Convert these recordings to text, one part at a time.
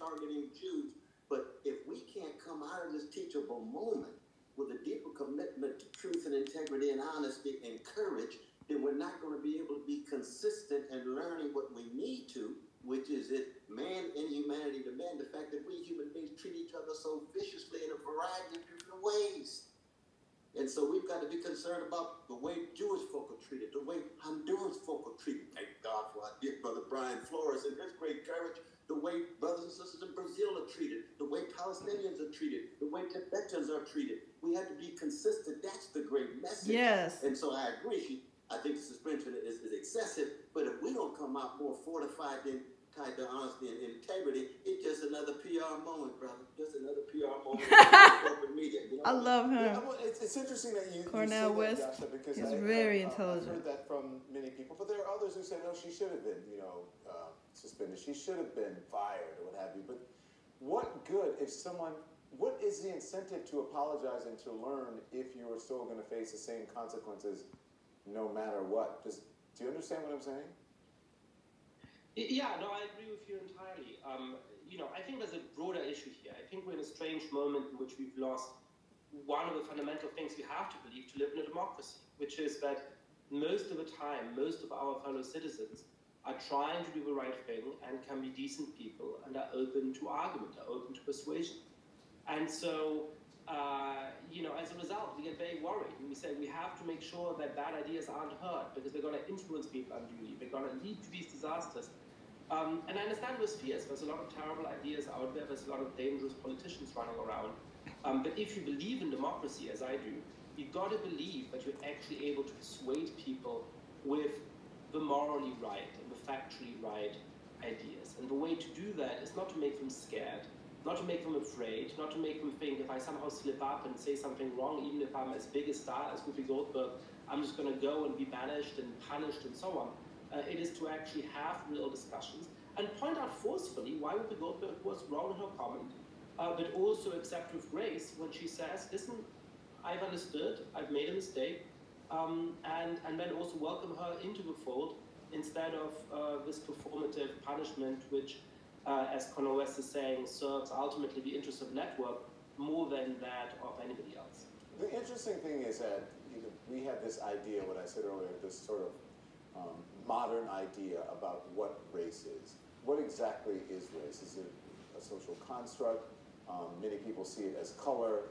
targeting Jews. But if we can't come out of this teachable moment with a deeper commitment to truth and integrity and honesty and courage, then we're not going to be able to be consistent and learning what we need to, which is it man and humanity demand the fact that we human beings treat each other so viciously in a variety of different ways. And so we've got to be concerned about the way Jewish folk are treated, the way Honduras folk are treated. Thank God for our dear brother Brian Flores and his great courage way brothers and sisters in Brazil are treated, the way Palestinians are treated, the way Tibetans are treated. We have to be consistent. That's the great message. Yes. And so I agree. I think the suspension is, is excessive, but if we don't come out more fortified than tied to honesty and integrity, it's just another PR moment, brother. Just another PR moment corporate media. You know? I love him. Yeah, well, it's, it's interesting that you, Cornel you say West, that, Yascha, because he's I, very I, intelligent. I've heard that from who say, no, she should have been, you know, uh, suspended. She should have been fired or what have you. But what good if someone, what is the incentive to apologize and to learn if you are still going to face the same consequences no matter what? Does, do you understand what I'm saying? Yeah, no, I agree with you entirely. Um, you know, I think there's a broader issue here. I think we're in a strange moment in which we've lost one of the fundamental things we have to believe to live in a democracy, which is that most of the time, most of our fellow citizens are trying to do the right thing and can be decent people and are open to argument, are open to persuasion. And so, uh, you know, as a result, we get very worried and we say we have to make sure that bad ideas aren't heard because they're going to influence people unduly, they're going to lead to these disasters. Um, and I understand those fears. There's a lot of terrible ideas out there. There's a lot of dangerous politicians running around. Um, but if you believe in democracy, as I do, you've got to believe that you're actually able to persuade people with the morally right and the factually right ideas. And the way to do that is not to make them scared, not to make them afraid, not to make them think if I somehow slip up and say something wrong, even if I'm as big a star as Whoopi Goldberg, I'm just going to go and be banished and punished and so on. Uh, it is to actually have real discussions and point out forcefully why Whoopi Goldberg was wrong in her comment, uh, but also accept with grace when she says, listen, I've understood, I've made a mistake, um, and, and then also welcome her into the fold instead of uh, this performative punishment, which, uh, as Cornel West is saying, serves ultimately the interests of network more than that of anybody else. The interesting thing is that you know, we have this idea, what I said earlier, this sort of um, modern idea about what race is. What exactly is race? Is it a social construct? Um, many people see it as color.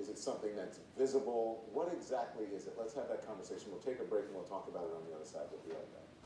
Is it something that's visible? What exactly is it? Let's have that conversation. We'll take a break and we'll talk about it on the other side. We'll be right back.